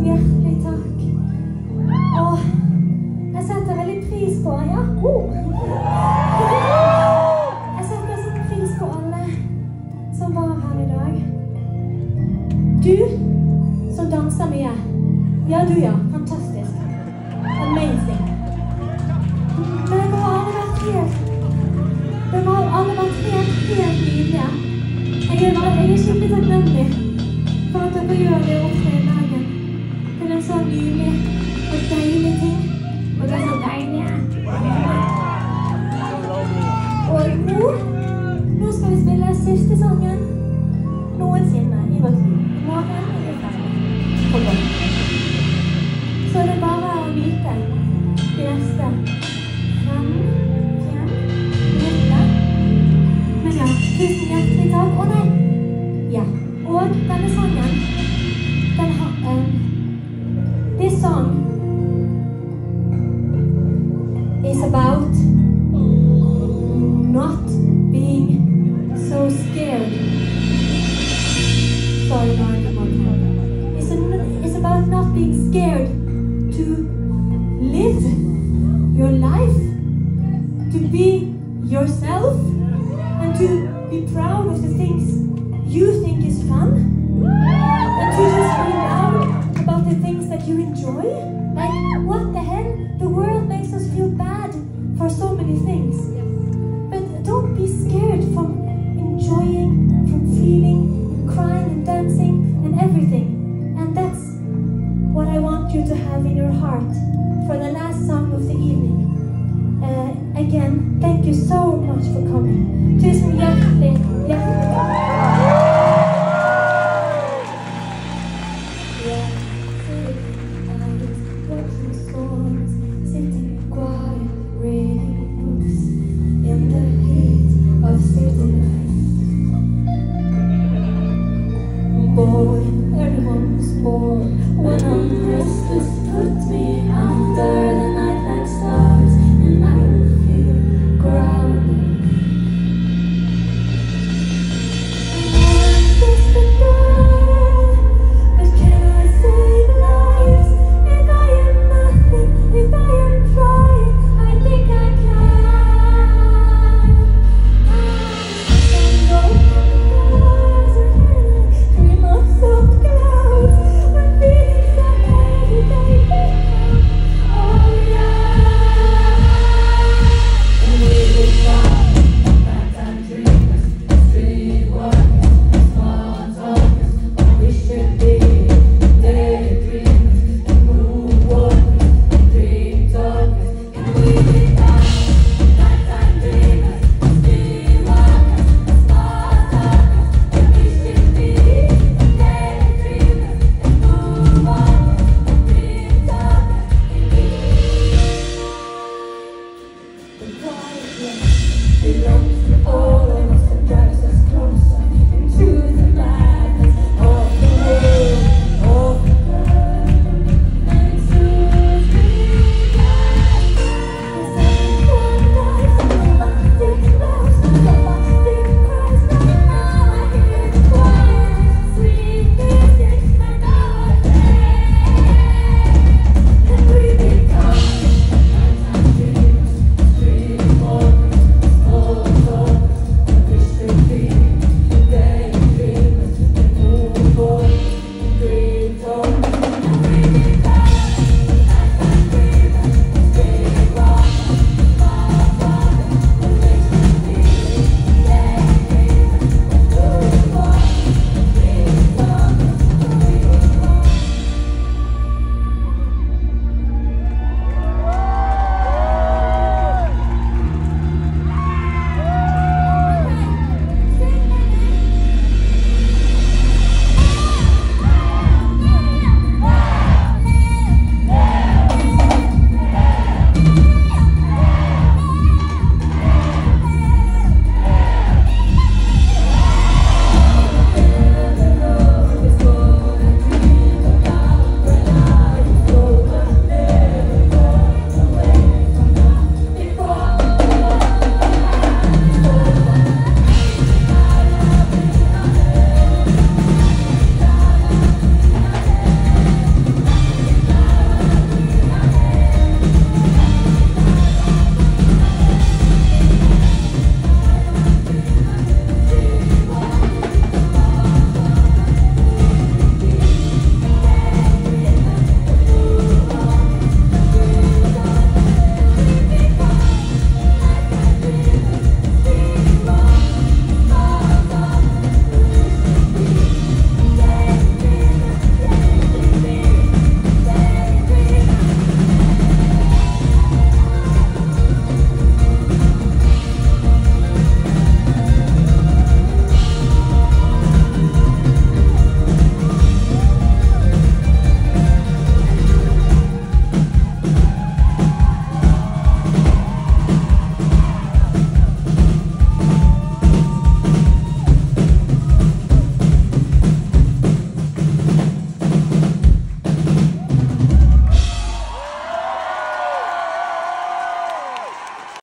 tusen hjertelig takk. Og jeg setter veldig pris på Ja. Jeg setter så pris på alle som var her i dag. Du som danser mye. Ja, du, ja. Fantastisk. Amazing. Men det må alle vært helt Det må alle vært helt, helt nydelige. Jeg er, bare- jeg er skikkelig takknemlig for at dere gjør det ofte sao đi nha, tay đi nha, tay sao tay nha. About not being scared to live your life, to be yourself, and to be proud of the things you think is fun, and to just be loud about the things that you enjoy. Like, what the hell? The world makes us feel bad for so many things. Thank you so much for coming.